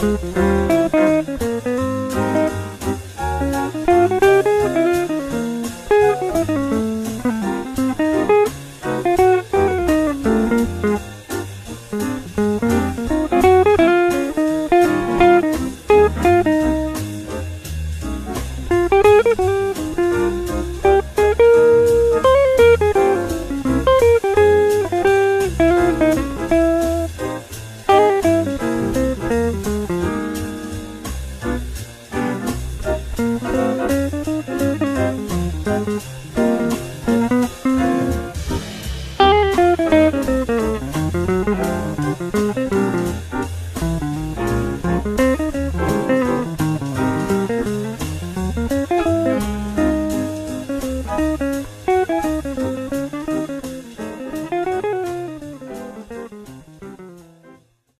Música Música